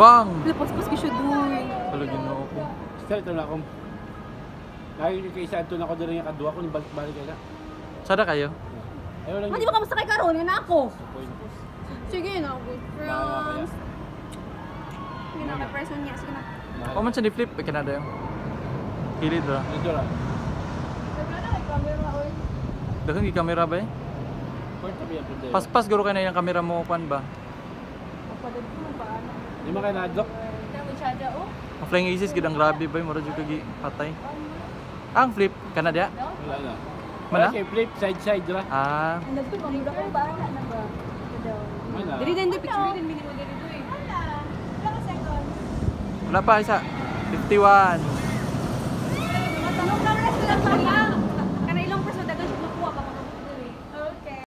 Bang! Lapos-pos ko siya doon. Wala ginoo ko. Start na ako. Lagi ni kay Santo na ako din yung kadua ko ni balik-balik kaya. Sada kayo? Ayaw lang. Hindi ba kamusta kay Karon? Yan ako. Sige na, good friends. Sige na, kay person niya. Sige na. O man siya ni flip, eh, yung. Kilid ra. Medyo lang. Na, kay. Dagang gi kamera ba eh? Pas-pas guro ka na yung kamera mo pan ba? Kapadad ko na ba? ano? Di man kay nadok. Dapat siya dyan, oh. Ang flying aces gid ang grabe ba, mura jud kagi patay. Ang flip kanada? Wala na. Mana? Wala kay flip side side ra. Ah, Ang nagpit, mamura ko ba? na ba? Wala. Dili din, di picture din, doon eh. Wala. Wala ka second. wala pa isa. 51.